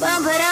bump it.